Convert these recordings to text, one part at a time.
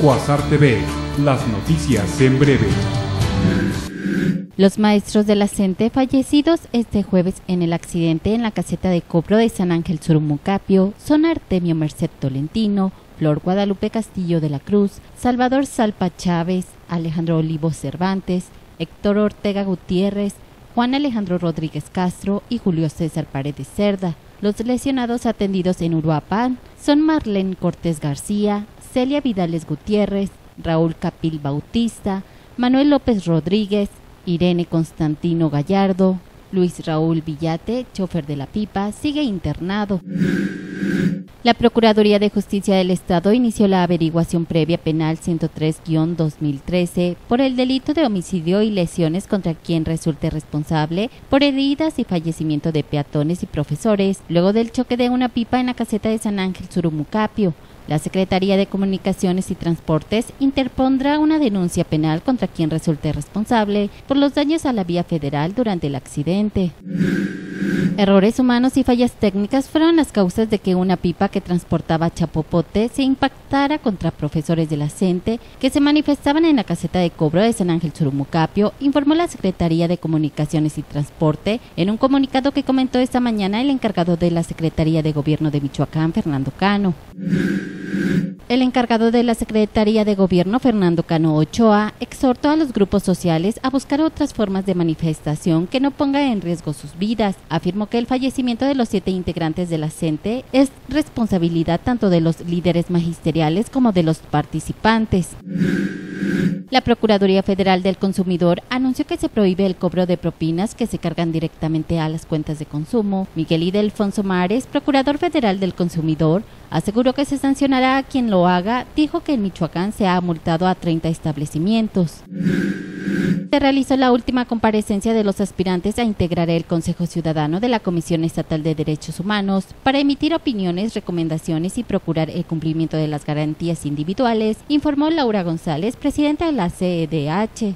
Cuasar TV, las noticias en breve. Los maestros de la CENTE fallecidos este jueves en el accidente en la caseta de cobro de San Ángel Surumucapio son Artemio Merced Tolentino, Flor Guadalupe Castillo de la Cruz, Salvador Salpa Chávez, Alejandro Olivo Cervantes, Héctor Ortega Gutiérrez, Juan Alejandro Rodríguez Castro y Julio César Paredes Cerda. Los lesionados atendidos en Uruapan son Marlene Cortés García, Celia Vidales Gutiérrez, Raúl Capil Bautista, Manuel López Rodríguez, Irene Constantino Gallardo, Luis Raúl Villate, chofer de la pipa, sigue internado. La Procuraduría de Justicia del Estado inició la averiguación previa penal 103-2013 por el delito de homicidio y lesiones contra quien resulte responsable por heridas y fallecimiento de peatones y profesores luego del choque de una pipa en la caseta de San Ángel Surumucapio. La Secretaría de Comunicaciones y Transportes interpondrá una denuncia penal contra quien resulte responsable por los daños a la vía federal durante el accidente. Errores humanos y fallas técnicas fueron las causas de que una pipa que transportaba chapopote se impactara contra profesores de la CENTE que se manifestaban en la caseta de cobro de San Ángel Surumucapio, informó la Secretaría de Comunicaciones y Transporte en un comunicado que comentó esta mañana el encargado de la Secretaría de Gobierno de Michoacán, Fernando Cano. El encargado de la Secretaría de Gobierno, Fernando Cano Ochoa, exhortó a los grupos sociales a buscar otras formas de manifestación que no ponga en riesgo sus vidas. Afirmó que el fallecimiento de los siete integrantes de la CENTE es responsabilidad tanto de los líderes magisteriales como de los participantes. La Procuraduría Federal del Consumidor anunció que se prohíbe el cobro de propinas que se cargan directamente a las cuentas de consumo. Miguel Idelfonso Mares, Procurador Federal del Consumidor, aseguró que se sancionará a quien lo haga, dijo que en Michoacán se ha multado a 30 establecimientos. Se realizó la última comparecencia de los aspirantes a integrar el Consejo Ciudadano de la Comisión Estatal de Derechos Humanos para emitir opiniones, recomendaciones y procurar el cumplimiento de las garantías individuales, informó Laura González, presidenta de la CEDH.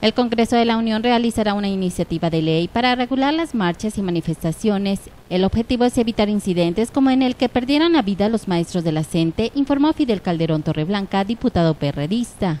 El Congreso de la Unión realizará una iniciativa de ley para regular las marchas y manifestaciones. El objetivo es evitar incidentes como en el que perdieron la vida los maestros de la CENTE, informó Fidel Calderón Torreblanca, diputado perredista.